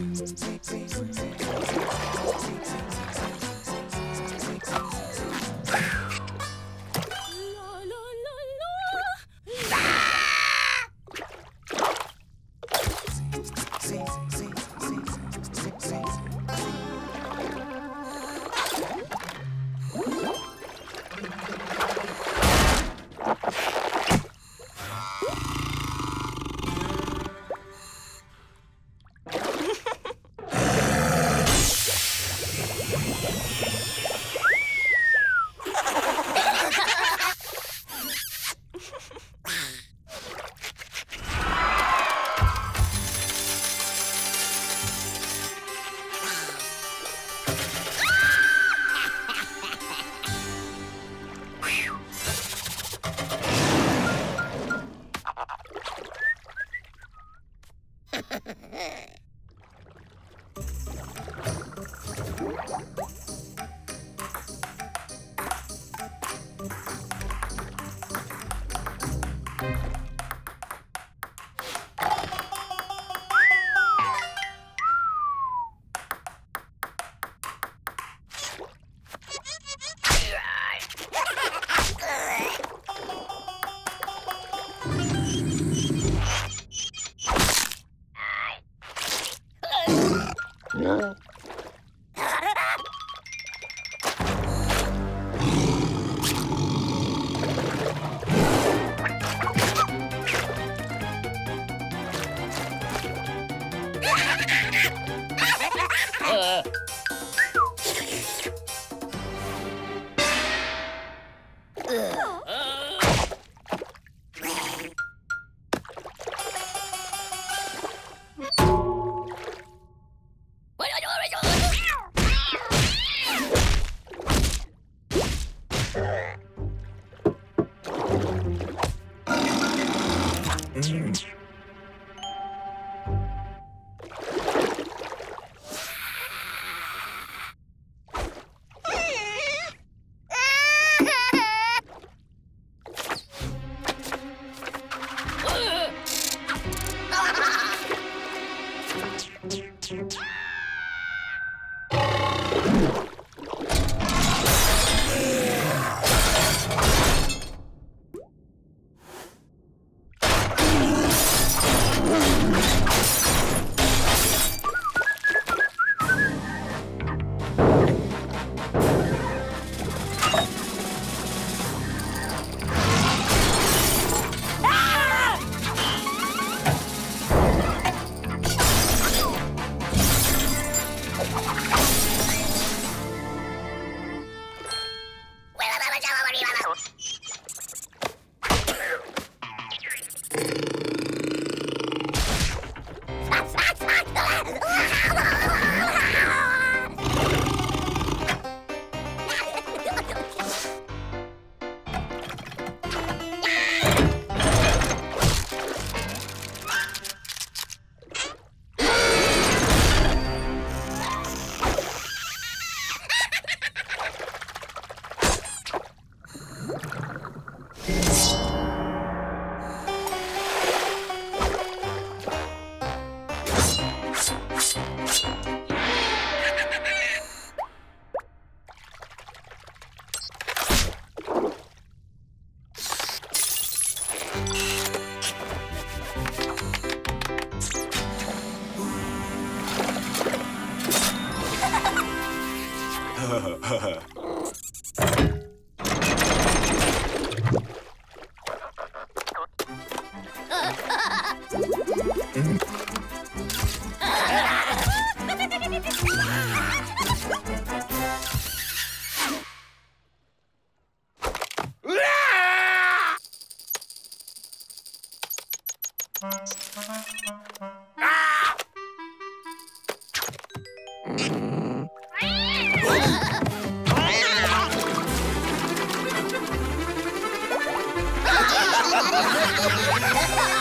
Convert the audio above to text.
Thank you. Ha ha ha ha! Uh. Mm. That's